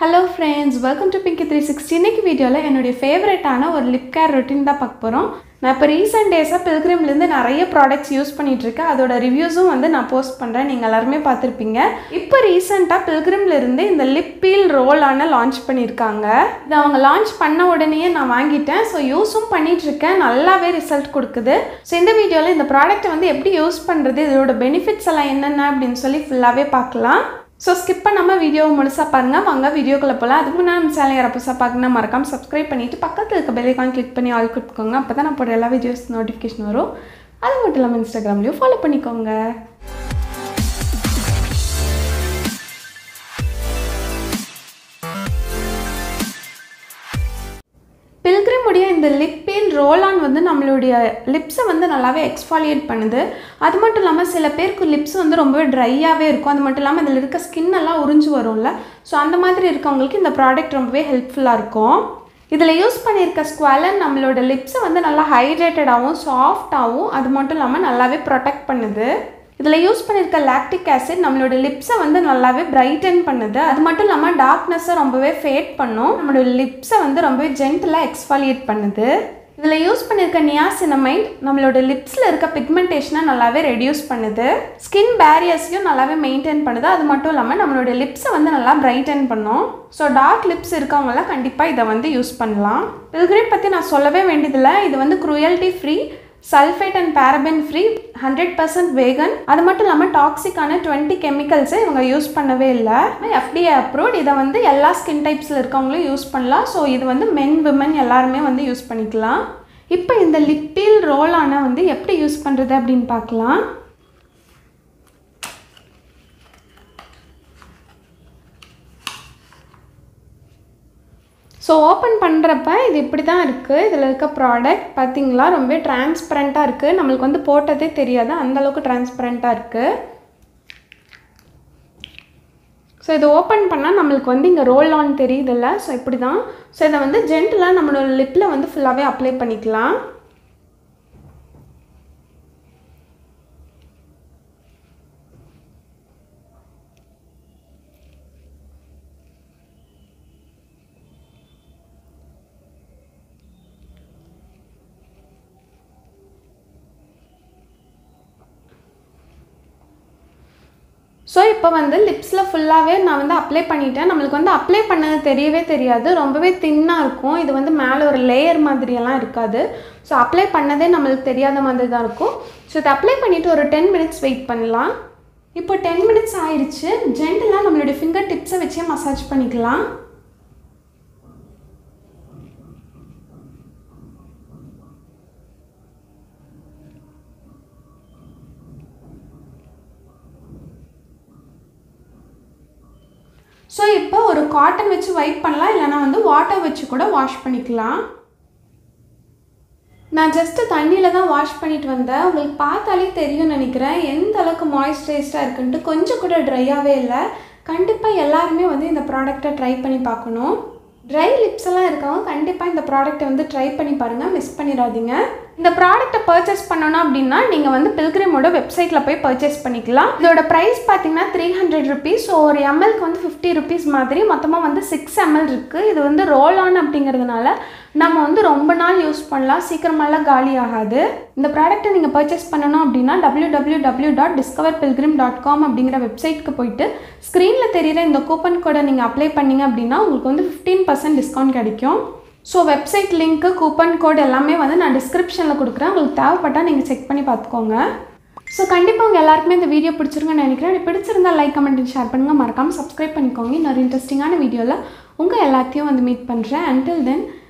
Hello friends welcome to Pinky three sixty இன்னைக்கு வீடியோவில் என்னுடைய ஃபேவரட்டான ஒரு லிப் கேர் ரொட்டீன் தான் பார்க்க போகிறோம் நான் இப்போ ரீசெண்ட் டேஸாக பில்கிரிம்லேருந்து நிறைய ப்ராடக்ட்ஸ் யூஸ் பண்ணிகிட்ருக்கேன் அதோட ரிவ்யூஸும் வந்து நான் போஸ்ட் பண்ணுறேன் நீங்கள் எல்லாருமே பார்த்துருப்பீங்க. இப்போ ரீசெண்டாக பில்கிரிம்லேருந்து இந்த லிப் பீல் ரோலான லான்ச் பண்ணியிருக்காங்க. இதை அவங்க லான்ச் பண்ண உடனேயே நான் வாங்கிட்டேன். ஸோ யூஸும் பண்ணிகிட்ருக்கேன் நல்லாவே ரிசல்ட் கொடுக்குது. ஸோ இந்த வீடியோவில் இந்த ப்ராடக்ட்டை வந்து எப்படி யூஸ் பண்ணுறது இதோட பெனிஃபிட்ஸ் எல்லாம் என்னென்ன அப்படின்னு சொல்லி ஃபுல்லாகவே பார்க்கலாம். ஸோ ஸ்கிப் பண்ணாமல் வீடியோவை முழுசாக பாருங்கள் வாங்க வீடியோக்குள்ளே போகலாம் அதுக்கு முன்னாடி நம்ம சேனல் யாரை புதுசாக பார்க்கணும் மறக்காமல் சப்ஸ்கிரைப் பண்ணிவிட்டு பக்கத்தில் இருக்க பெல்லைக்கான் கிளிக் பண்ணி ஆல் கொடுத்துக்கோங்க அப்போ தான் நான் போடுற எல்லா வீடியோஸ் நோட்டிஃபிகேஷன் வரும். அது மட்டும் இல்லாமல் இன்ஸ்டாகிராம்லேயும் ஃபாலோ பண்ணிக்கோங்க. பில்கிரிம் இந்த lip roll on roll on வந்து நம்மளுடைய லிப்ஸை வந்து நல்லாவே எக்ஸ்ஃபாலியேட் பண்ணுது. அது மட்டும் இல்லாமல் சில பேருக்கு லிப்ஸ் வந்து ரொம்பவே ட்ரையாகவே இருக்கும். அது மட்டும் இல்லாமல் இதில் இருக்க ஸ்கின் எல்லாம் உறிஞ்சு வரும்ல. ஸோ அந்த மாதிரி இருக்கவங்களுக்கு இந்த ப்ராடக்ட் ரொம்பவே ஹெல்ப்ஃபுல்லாக இருக்கும். இதில் யூஸ் பண்ணியிருக்க ஸ்குவலன் நம்மளோட லிப்ஸை வந்து நல்லா ஹைட்ரேட்டடாகவும் சாஃப்டாகவும் அது மட்டும் இல்லாமல் நல்லாவே ப்ரொடெக்ட் பண்ணுது. இதில் யூஸ் பண்ணியிருக்க லாக்டிக் ஆசிட் நம்மளோட லிப்ஸை வந்து நல்லாவே பிரைட்டன் பண்ணுது. அது மட்டும் இல்லாமல் டார்க்னஸை ரொம்பவே ஃபேட் பண்ணும். நம்மளோட லிப்ஸை வந்து ரொம்பவே ஜென்டலாக எக்ஸ்ஃபாலியேட் பண்ணுது. இதில் யூஸ் பண்ணியிருக்க நியாசினமைட் நம்மளோட லிப்ஸில் இருக்க பிக்மெண்டேஷனை நல்லாவே ரெடியூஸ் பண்ணுது. ஸ்கின் பேரியர்ஸையும் நல்லாவே மெயின்டைன் பண்ணுது. அது மட்டும் இல்லாமல் நம்மளோட லிப்ஸை வந்து நல்லா பிரைட்டன் பண்ணும். ஸோ டார்க் லிப்ஸ் இருக்கவங்களாம் கண்டிப்பாக இதை வந்து யூஸ் பண்ணலாம். பில்கிரிம் பற்றி நான் சொல்லவே வேண்டியதில்லை. இது வந்து cruelty free sulphate and paraben free hundred percent vegan அது மட்டும் இல்லாமல் டாக்ஸிக்கான டுவெண்ட்டி கெமிக்கல்ஸை இவங்க யூஸ் பண்ணவே இல்லை. எஃப்டிஏ அப்ரூவ்ட் இதை வந்து எல்லா ஸ்கின் டைப்ஸில் இருக்கவங்களும் யூஸ் பண்ணலாம். ஸோ இது வந்து மென் விமன் எல்லாருமே வந்து யூஸ் பண்ணிக்கலாம். இப்போ இந்த லிப்பில் ரோலான வந்து எப்படி யூஸ் பண்ணுறது அப்படின்னு பார்க்கலாம். ஸோ ஓப்பன் பண்ணுறப்ப இது இப்படி தான் இருக்குது இதில் இருக்க ப்ராடக்ட் பார்த்தீங்களா ரொம்பவே டிரான்ஸ்பரண்ட்டாக இருக்குது நம்மளுக்கு வந்து போட்டதே தெரியாது. அந்தளவுக்கு டிரான்ஸ்பரண்ட்டாக இருக்குது ஸோ இதை ஓப்பன் பண்ணால் நம்மளுக்கு வந்து இங்கே ரோல் ஆன் தெரியுதில்ல. ஸோ இப்படி தான் ஸோ இதை வந்து ஜென்டலாக நம்மளோட லிப்பில் வந்து ஃபுல்லாகவே அப்ளை பண்ணிக்கலாம். ஸோ இப்போ வந்து லிப்ஸில் ஃபுல்லாகவே நான் வந்து அப்ளை பண்ணிட்டேன். நம்மளுக்கு வந்து அப்ளை பண்ணது தெரியவே தெரியாது. ரொம்பவே தின்னாக இருக்கும். இது வந்து மேலே ஒரு லேயர் மாதிரியெல்லாம் இருக்காது. ஸோ அப்ளை பண்ணதே நம்மளுக்கு தெரியாத மாதிரி தான் இருக்கும். ஸோ இதை அப்ளை பண்ணிவிட்டு ஒரு டென் மினிட்ஸ் வெயிட் பண்ணலாம். இப்போ டென் மினிட்ஸ் ஆயிடுச்சு ஜென்டலாக நம்மளுடைய ஃபிங்கர் டிப்ஸை வச்சே மசாஜ் பண்ணிக்கலாம். ஸோ இப்போ ஒரு காட்டன் வச்சு வைப் பண்ணலாம் இல்லைனா வந்து வாட்டர் வச்சு கூட வாஷ் பண்ணிக்கலாம். நான் ஜஸ்ட்டு தண்ணியில் தான் வாஷ் பண்ணிட்டு வந்தேன். உங்களுக்கு பார்த்தாலே தெரியும்னு நினைக்கிறேன். எந்த அளவுக்கு மாய்ஸ்சரைஸ்டாக இருக்குன்ட்டு கொஞ்சம் கூட ட்ரையாகவே இல்லை. கண்டிப்பாக எல்லாருமே வந்து இந்த ப்ராடக்டை ட்ரை பண்ணி பார்க்கணும். ட்ரை லிப்ஸ் எல்லாம் இருக்கவங்க கண்டிப்பாக இந்த ப்ராடக்ட்டை வந்து ட்ரை பண்ணி பாருங்கள் மிஸ் பண்ணிடாதீங்க. இந்த ப்ராடக்ட்டை பர்ச்சேஸ் பண்ணணும் அப்படின்னா நீங்கள் வந்து பில்கிரிமோட வெப்சைட்டில் போய் பர்ச்சேஸ் பண்ணிக்கலாம். இதோட ப்ரைஸ் பார்த்தீங்கன்னா த்ரீ ஹண்ட்ரட் ருபீஸ் ஸோ ஒரு எம்எல்க்கு வந்து ஃபிஃப்டி ருபீஸ் மாதிரி மொத்தமாக வந்து சிக்ஸ் எம்எல் இருக்குது இது வந்து ரோல் ஆன் அப்படிங்கிறதுனால நம்ம வந்து ரொம்ப நாள் யூஸ் பண்ணலாம். சீக்கிரமெல்லாம் காலி ஆகாது. இந்த ப்ராடக்ட்டை நீங்கள் பர்ச்சேஸ் பண்ணணும் அப்படின்னா W W W dot Discover Pilgrim dot com அப்படிங்கிற வெப்சைட்க்கு போயிட்டு ஸ்க்ரீனில் தெரியிற இந்த கூப்பன் கோடை நீங்கள் அப்ளை பண்ணிங்க அப்படின்னா உங்களுக்கு வந்து ஃபிஃப்டீன் பர்சன்ட் டிஸ்கவுண்ட் கிடைக்கும். So website link coupon code எல்லாமே வந்து நான் டிஸ்கிரிப்ஷனில் கொடுக்குறேன். உங்களுக்கு தேவைப்பட்டால் நீங்கள் செக் பண்ணி பார்த்துக்கோங்க. ஸோ கண்டிப்பாக உங்கள் எல்லாருக்குமே இந்த வீடியோ பிடிச்சிருக்குன்னு நினைக்கிறேன். அப்படி பிடிச்சிருந்தா லைக் கமெண்ட் ஷேர் பண்ணுங்கள் மறக்காமல் சப்ஸ்கிரைப் பண்ணிக்கோங்க. இன்னொரு இன்ட்ரெஸ்டிங்கான வீடியோவில் உங்கள் எல்லாத்தையும் வந்து மீட் பண்ணுறேன் until then